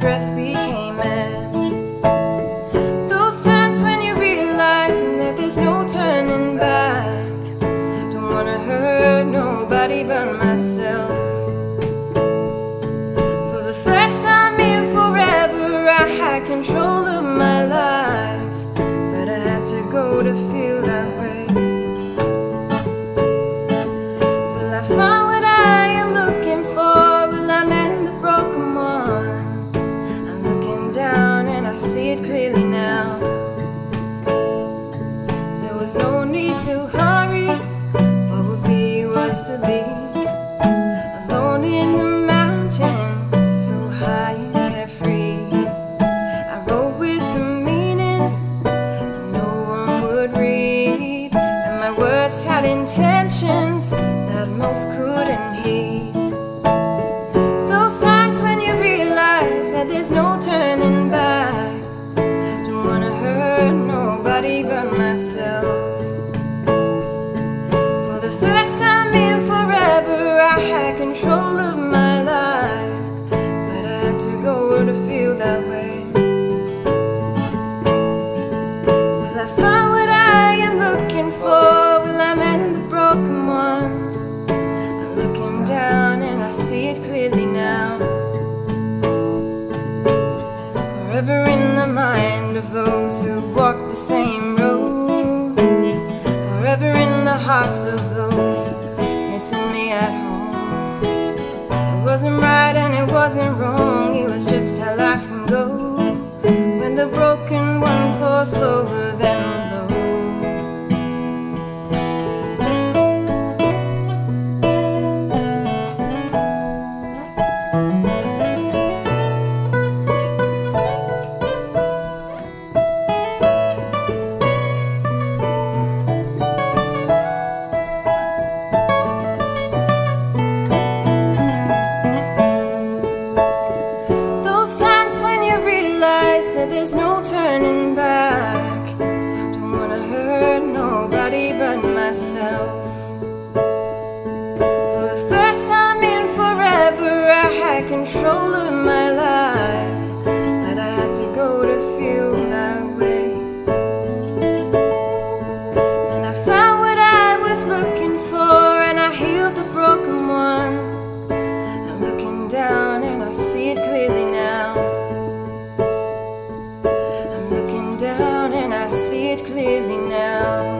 breath became it clearly now. There was no need to hurry. What would be was to be alone in the mountains, so high and carefree. I wrote with the meaning, no one would read, and my words had intentions that most couldn't heed. Looking for? Will I mend the broken one? I'm looking down and I see it clearly now. Forever in the mind of those who've walked the same road. Forever in the hearts of those missing me at home. It wasn't right and it wasn't wrong, it was just how life can go. When the broken one falls lower than that there's no turning back. Don't wanna hurt nobody but myself. For the first time in forever, I had control of my I see it clearly now.